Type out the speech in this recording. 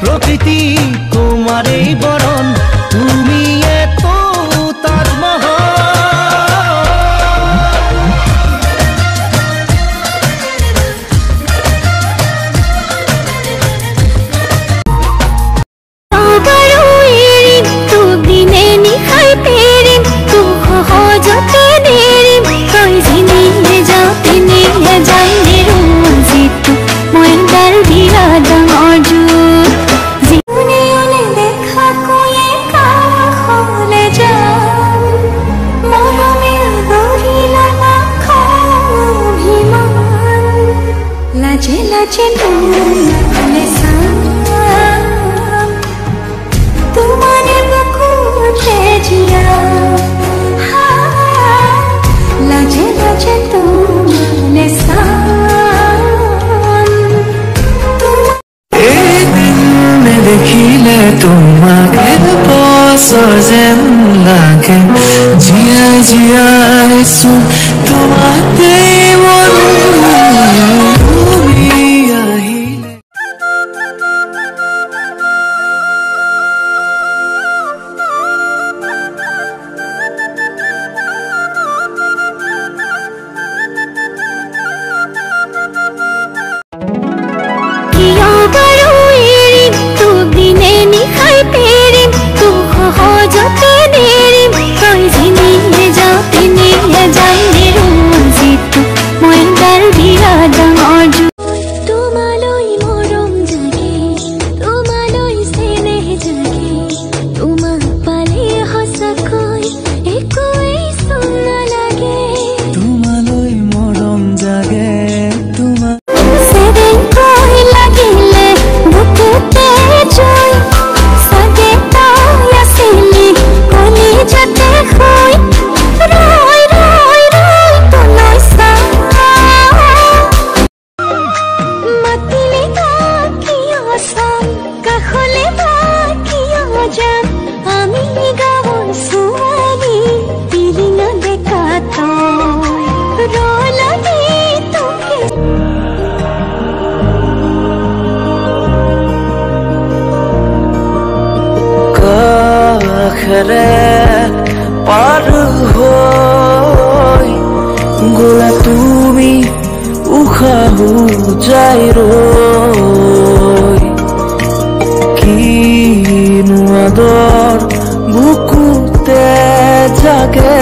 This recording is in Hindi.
প্রকৃতি তোমারই বরণ তুমি लाजे लाजे नूने साम तुम्हारे बकुल जिया। हाँ, लाजे लाजे तूने साम देखिले तुम्हारे पास जेन लागे जिया जिया सुन तुम्हारे রে পার হই গোলা তুমি উখাহু যাই রই। কি নুয়াদর বুকুতে জাগে